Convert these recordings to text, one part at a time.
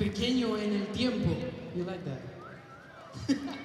pequeño en el tiempo. You like that?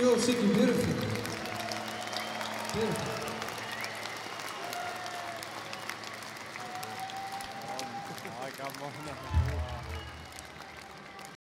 You, oh, thank you, beautiful.